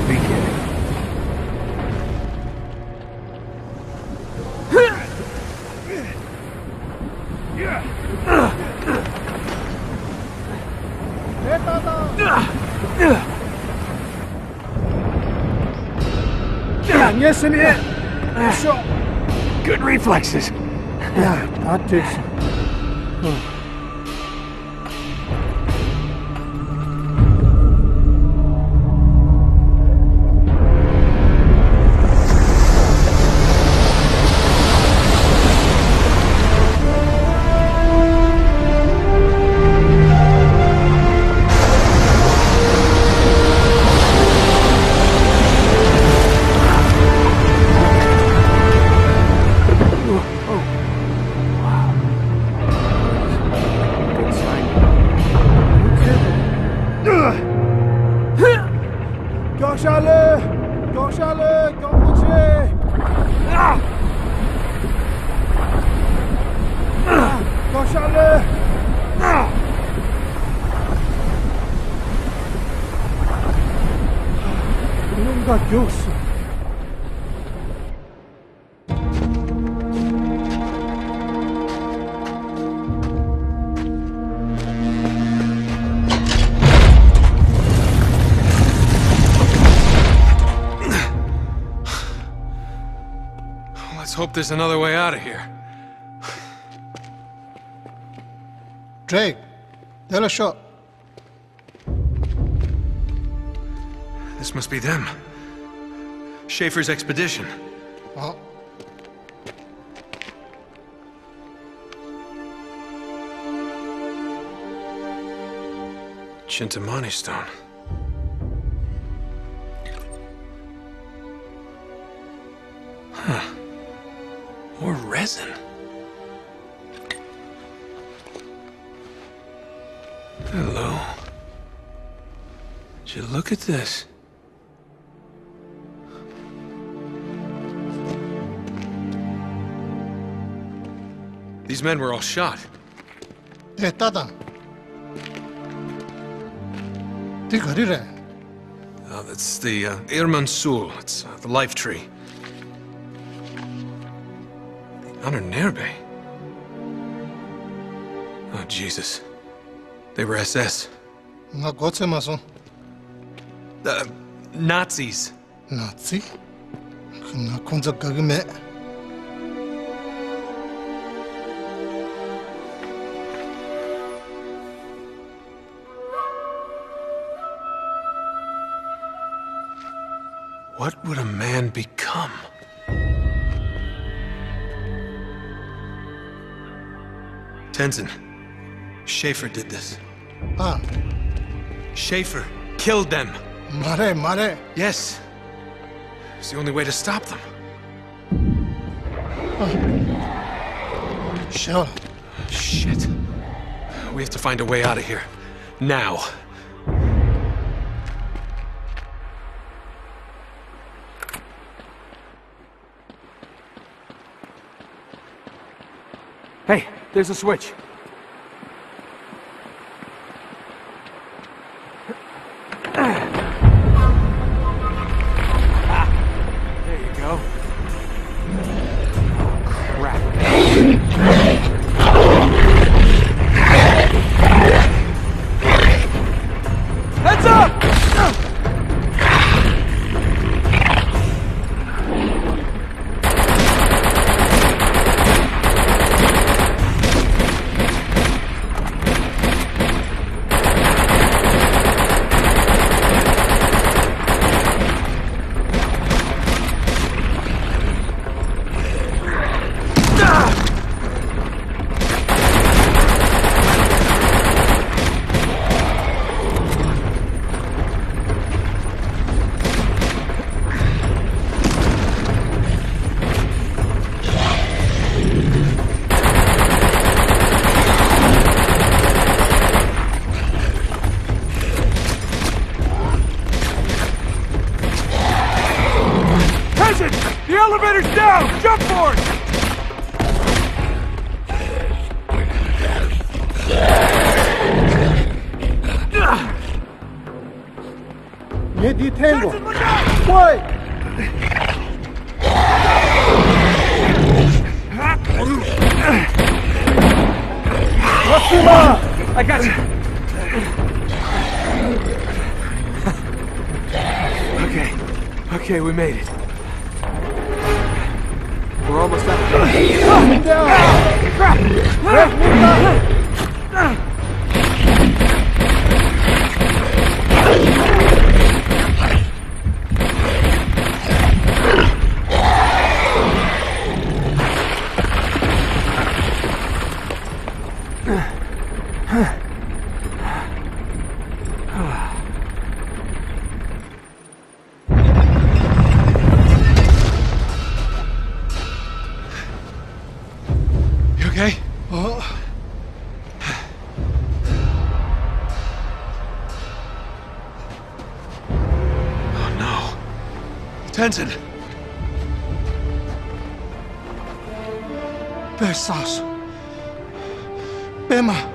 be kidding. Yes, in it. Good reflexes. Yeah, that is. 掉下来掉下来掉下来啊掉下来啊弄个狗屎 Let's hope there's another way out of here. Drake, they'll shot. This must be them. Schaefer's expedition. Oh, Cintamani stone. resin. Hello. Just look at this. These men were all shot. Detada. Oh, ah, that's the uh, Irminsul. It's uh, the life tree. The Ahnenerbe. Oh, Jesus. They were SS. nga goche maso Uh, Nazis. nazi gagme What would a man become? Tenzin. Schaefer did this. ah Schaefer killed them. mare mare Yes. It's the only way to stop them. sure Shit. We have to find a way out of here. Now. Hey, there's a switch. The elevator's down! Jump for it! Yedi Tango. Jensen, look out! Wait! Massima! I got you. Okay. Okay, we made it. We're almost out. You Tenzin! Besas. Bema.